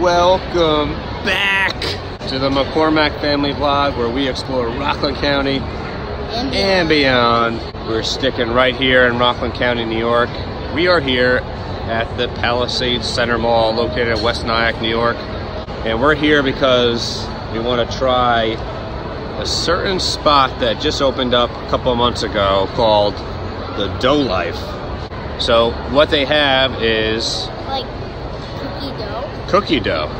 welcome back to the McCormack Family Vlog where we explore Rockland County And and beyond. We're sticking right here in Rockland County, New York. We are here at the Palisades Center Mall located in West Nyack, New York. And we're here because we want to try a certain spot that just opened up a couple months ago called the Dough Life. So what they have is like. Cookie dough.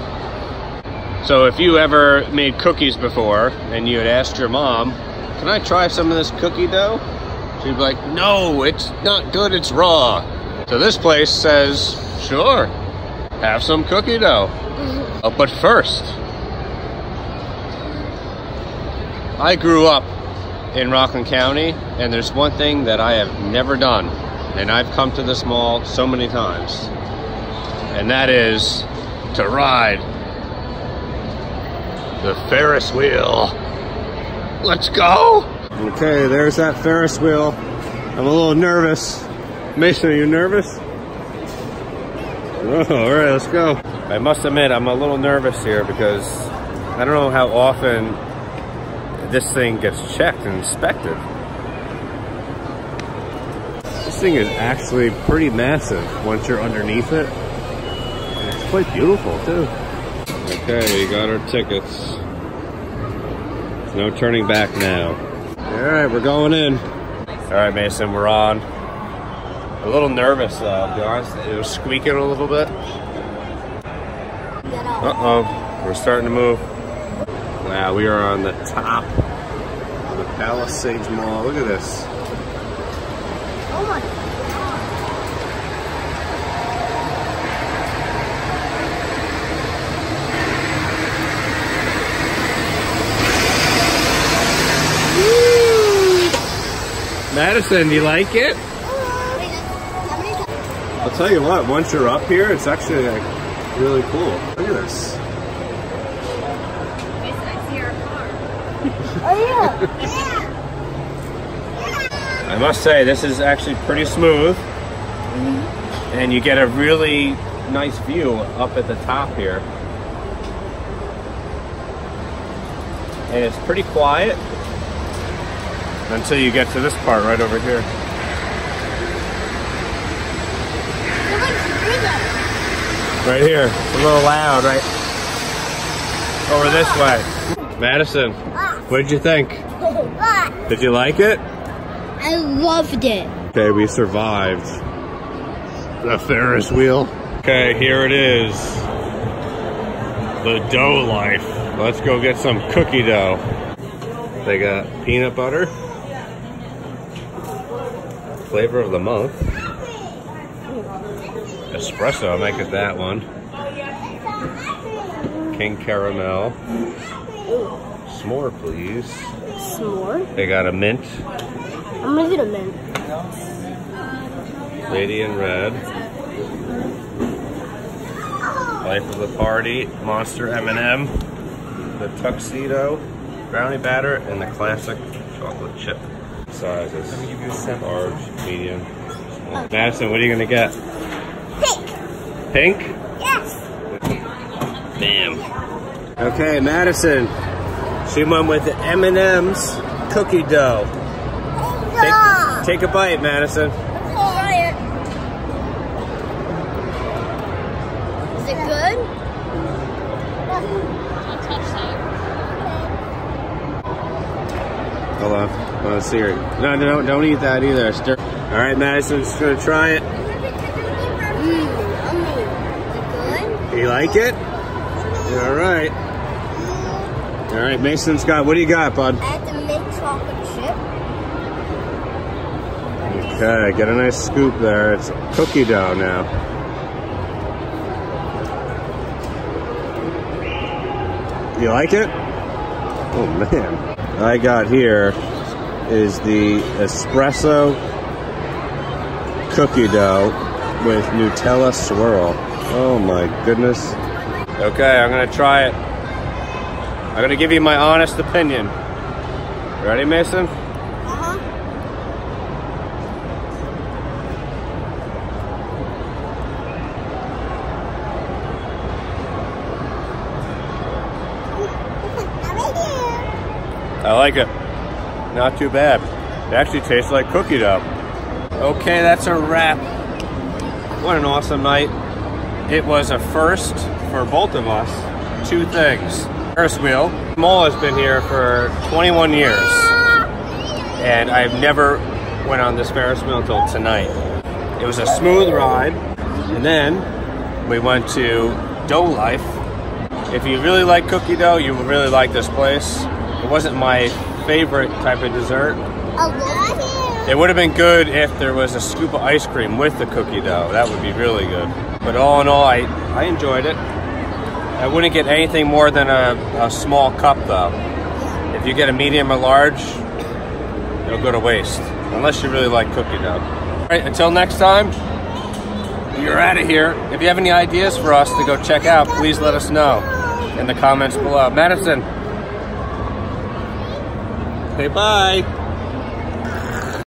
So if you ever made cookies before and you had asked your mom, can I try some of this cookie dough? She'd be like, no, it's not good, it's raw. So this place says, sure, have some cookie dough. Uh, but first, I grew up in Rockland County and there's one thing that I have never done. And I've come to this mall so many times and that is to ride the Ferris wheel. Let's go! Okay, there's that Ferris wheel. I'm a little nervous. Mason, are you nervous? Oh, all right, let's go. I must admit, I'm a little nervous here because I don't know how often this thing gets checked and inspected. This thing is actually pretty massive once you're underneath it. And it's quite beautiful too. Okay, we got our tickets. There's no turning back now. All right, we're going in. All right, Mason, we're on. A little nervous though, I'll be honest. It was squeaking a little bit. Uh-oh, we're starting to move. Wow, we are on the top of the Palisades Mall. Look at this. Oh my Madison, do you like it? How many times? I'll tell you what, once you're up here, it's actually like really cool. Look at this. Oh. I must say, this is actually pretty smooth. Mm-hmm. And you get a really nice view up at the top here. And it's pretty quiet until you get to this part right over here. Right here. It's a little loud, right? Over this way. Madison, what did you think? Did you like it? I loved it. Okay, we survived the Ferris wheel. Okay, here it is. The dough life. Let's go get some cookie dough. They got peanut butter. Flavor of the month. Espresso, I'll make it that one. King caramel. S'more, please. S'more? They got a mint. I'm gonna get a mint. Lady in Red. Life of the Party, Monster M&M, the Tuxedo, Brownie Batter, and the classic chocolate chip. Sizes. Let me give you a Large, medium, small. Madison, what are you gonna get? Pink. Pink? Yes. Damn. Okay, Madison. She went with the M&M's cookie dough. Take, take a bite, Madison. On. I want to. No, no, no, don't eat that either. Stir. All right, Madison's gonna try it. Yummy. Is it good? You like it? All right. All right, Mason's got. What do you got, bud? I the mint chocolate chip. Okay, get a nice scoop there. It's cookie dough now. You like it? Oh man. I got here is the espresso cookie dough with Nutella swirl. Oh my goodness. Okay, I'm gonna try it. I'm gonna give you my honest opinion. Ready, Mason? Uh-huh. I like it. Not too bad. It actually tastes like cookie dough. Okay, that's a wrap. What an awesome night. It was a first for both of us. Two things. Ferris wheel. Mole has been here for 21 years. And I've never went on this Ferris wheel until tonight. It was a smooth ride. And then we went to Dough Life. If you really like cookie dough, you will really like this place. It wasn't my favorite type of dessert. It would have been good if there was a scoop of ice cream with the cookie dough. That would be really good. But all in all, I, I enjoyed it. I wouldn't get anything more than a, a small cup though. If you get a medium or large, it'll go to waste. Unless you really like cookie dough. All right, until next time, you're out of here. If you have any ideas for us to go check out, please let us know in the comments below. Madison. Say bye.